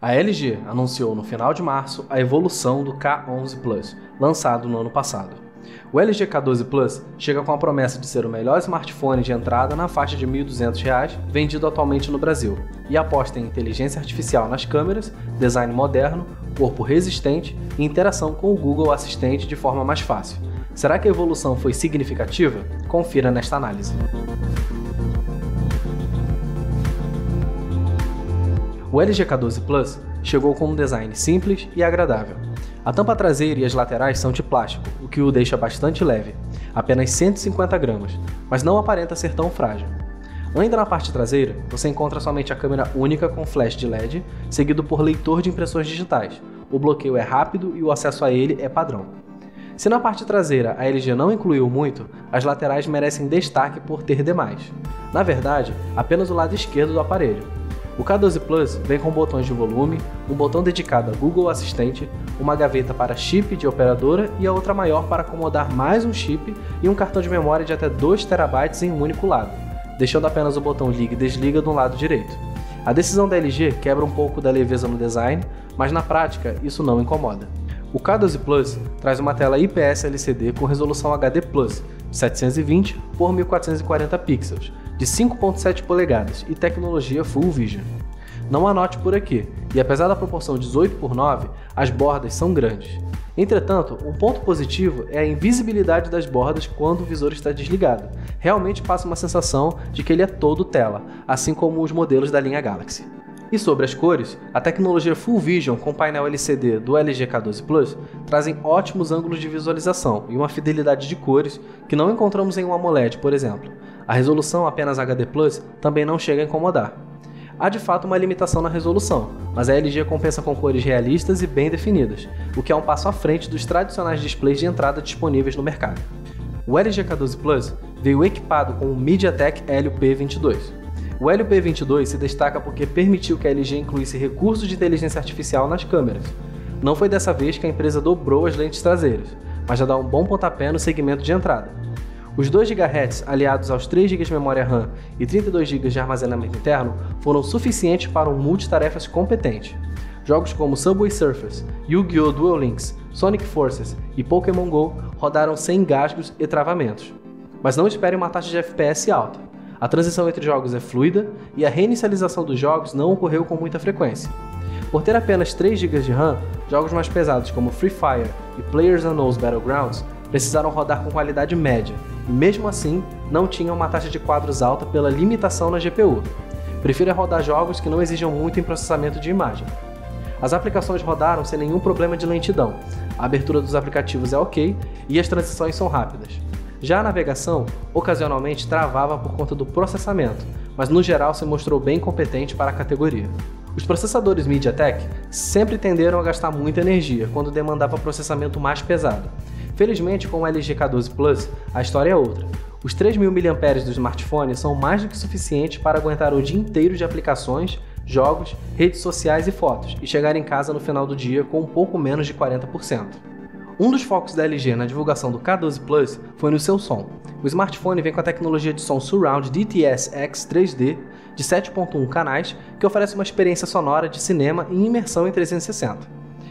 A LG anunciou no final de março a evolução do K11 Plus, lançado no ano passado. O LG K12 Plus chega com a promessa de ser o melhor smartphone de entrada na faixa de R$ 1.200, vendido atualmente no Brasil, e aposta em inteligência artificial nas câmeras, design moderno, corpo resistente e interação com o Google Assistente de forma mais fácil. Será que a evolução foi significativa? Confira nesta análise. O LG K12 Plus chegou com um design simples e agradável. A tampa traseira e as laterais são de plástico, o que o deixa bastante leve, apenas 150 gramas, mas não aparenta ser tão frágil. Ainda na parte traseira, você encontra somente a câmera única com flash de LED, seguido por leitor de impressões digitais. O bloqueio é rápido e o acesso a ele é padrão. Se na parte traseira a LG não incluiu muito, as laterais merecem destaque por ter demais. Na verdade, apenas o lado esquerdo do aparelho, o K12 Plus vem com botões de volume, um botão dedicado a Google Assistente, uma gaveta para chip de operadora e a outra maior para acomodar mais um chip e um cartão de memória de até 2 TB em um único lado, deixando apenas o botão liga e desliga do lado direito. A decisão da LG quebra um pouco da leveza no design, mas na prática isso não incomoda. O K12 Plus traz uma tela IPS LCD com resolução HD Plus 720 por 1440 pixels, de 5.7 polegadas e tecnologia Full Vision. Não anote por aqui, e apesar da proporção 18 por 9, as bordas são grandes. Entretanto, um ponto positivo é a invisibilidade das bordas quando o visor está desligado. Realmente passa uma sensação de que ele é todo tela, assim como os modelos da linha Galaxy. E sobre as cores, a tecnologia Full Vision com painel LCD do LG K12 Plus trazem ótimos ângulos de visualização e uma fidelidade de cores que não encontramos em um AMOLED, por exemplo. A resolução apenas HD Plus também não chega a incomodar. Há de fato uma limitação na resolução, mas a LG compensa com cores realistas e bem definidas, o que é um passo à frente dos tradicionais displays de entrada disponíveis no mercado. O LG K12 Plus veio equipado com o MediaTek Helio P22. O Helio P22 se destaca porque permitiu que a LG incluísse recursos de inteligência artificial nas câmeras. Não foi dessa vez que a empresa dobrou as lentes traseiras, mas já dá um bom pontapé no segmento de entrada. Os 2 GHz, aliados aos 3 GB de memória RAM e 32 GB de armazenamento interno, foram suficientes para um multitarefas competente. Jogos como Subway Surfers, Yu-Gi-Oh! Duel Links, Sonic Forces e Pokémon GO rodaram sem engasgos e travamentos. Mas não espere uma taxa de FPS alta. A transição entre jogos é fluida e a reinicialização dos jogos não ocorreu com muita frequência. Por ter apenas 3 GB de RAM, jogos mais pesados como Free Fire e Players Unknown's Battlegrounds precisaram rodar com qualidade média, mesmo assim não tinham uma taxa de quadros alta pela limitação na GPU. Prefira rodar jogos que não exijam muito em processamento de imagem. As aplicações rodaram sem nenhum problema de lentidão, a abertura dos aplicativos é ok e as transições são rápidas. Já a navegação ocasionalmente travava por conta do processamento, mas no geral se mostrou bem competente para a categoria. Os processadores MediaTek sempre tenderam a gastar muita energia quando demandava processamento mais pesado, Felizmente, com o LG K12 Plus, a história é outra. Os 3.000 mAh do smartphone são mais do que suficientes para aguentar o dia inteiro de aplicações, jogos, redes sociais e fotos, e chegar em casa no final do dia com um pouco menos de 40%. Um dos focos da LG na divulgação do K12 Plus foi no seu som. O smartphone vem com a tecnologia de som Surround DTS-X 3D de 7.1 canais, que oferece uma experiência sonora de cinema em imersão em 360,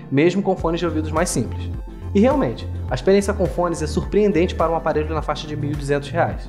mesmo com fones de ouvidos mais simples. E realmente, a experiência com fones é surpreendente para um aparelho na faixa de R$ 1.200.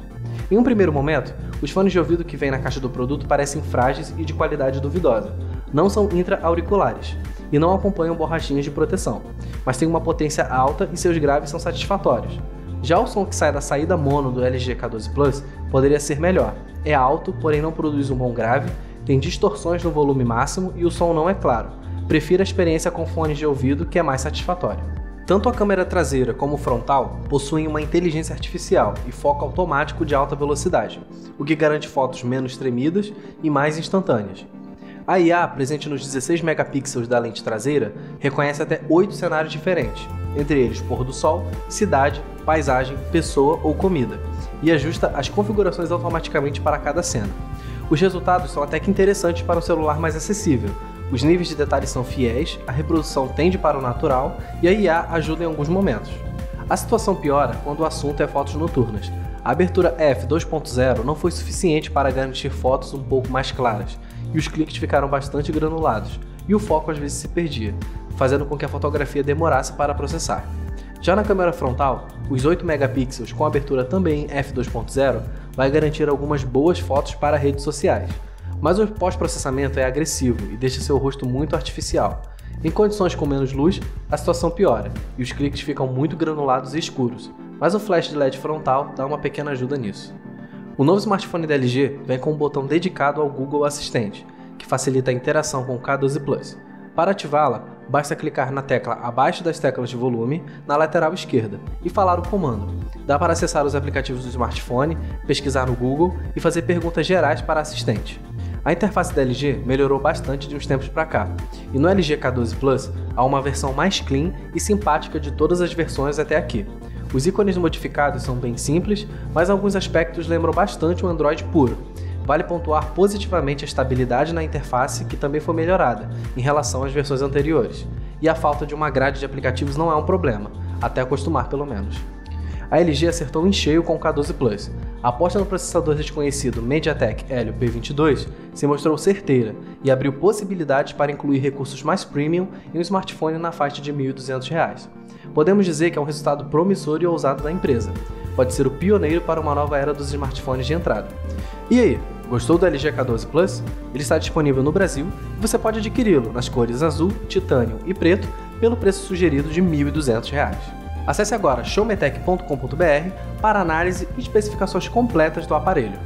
Em um primeiro momento, os fones de ouvido que vêm na caixa do produto parecem frágeis e de qualidade duvidosa. Não são intra-auriculares e não acompanham borrachinhas de proteção, mas têm uma potência alta e seus graves são satisfatórios. Já o som que sai da saída mono do LG K12 Plus poderia ser melhor. É alto, porém não produz um bom grave, tem distorções no volume máximo e o som não é claro. Prefiro a experiência com fones de ouvido que é mais satisfatória. Tanto a câmera traseira como frontal possuem uma inteligência artificial e foco automático de alta velocidade, o que garante fotos menos tremidas e mais instantâneas. A IA, presente nos 16 megapixels da lente traseira, reconhece até 8 cenários diferentes, entre eles pôr do sol, cidade, paisagem, pessoa ou comida, e ajusta as configurações automaticamente para cada cena. Os resultados são até que interessantes para um celular mais acessível, os níveis de detalhes são fiéis, a reprodução tende para o natural e a IA ajuda em alguns momentos. A situação piora quando o assunto é fotos noturnas. A abertura f2.0 não foi suficiente para garantir fotos um pouco mais claras, e os cliques ficaram bastante granulados, e o foco às vezes se perdia, fazendo com que a fotografia demorasse para processar. Já na câmera frontal, os 8 megapixels com abertura também f2.0 vai garantir algumas boas fotos para redes sociais, mas o pós-processamento é agressivo e deixa seu rosto muito artificial. Em condições com menos luz, a situação piora e os cliques ficam muito granulados e escuros, mas o flash de LED frontal dá uma pequena ajuda nisso. O novo smartphone da LG vem com um botão dedicado ao Google Assistente, que facilita a interação com o K12 Plus. Para ativá-la, basta clicar na tecla abaixo das teclas de volume na lateral esquerda e falar o comando. Dá para acessar os aplicativos do smartphone, pesquisar no Google e fazer perguntas gerais para assistente. A interface da LG melhorou bastante de uns tempos para cá, e no LG K12 Plus há uma versão mais clean e simpática de todas as versões até aqui. Os ícones modificados são bem simples, mas alguns aspectos lembram bastante o Android puro. Vale pontuar positivamente a estabilidade na interface, que também foi melhorada em relação às versões anteriores. E a falta de uma grade de aplicativos não é um problema, até acostumar pelo menos. A LG acertou em cheio com o K12 Plus. A aposta no processador desconhecido MediaTek Helio P22 se mostrou certeira e abriu possibilidades para incluir recursos mais premium em um smartphone na faixa de R$ 1.200 podemos dizer que é um resultado promissor e ousado da empresa. Pode ser o pioneiro para uma nova era dos smartphones de entrada. E aí, gostou do LG K12 Plus? Ele está disponível no Brasil e você pode adquiri-lo nas cores azul, titânio e preto pelo preço sugerido de R$ 1.200. Acesse agora showmetech.com.br para análise e especificações completas do aparelho.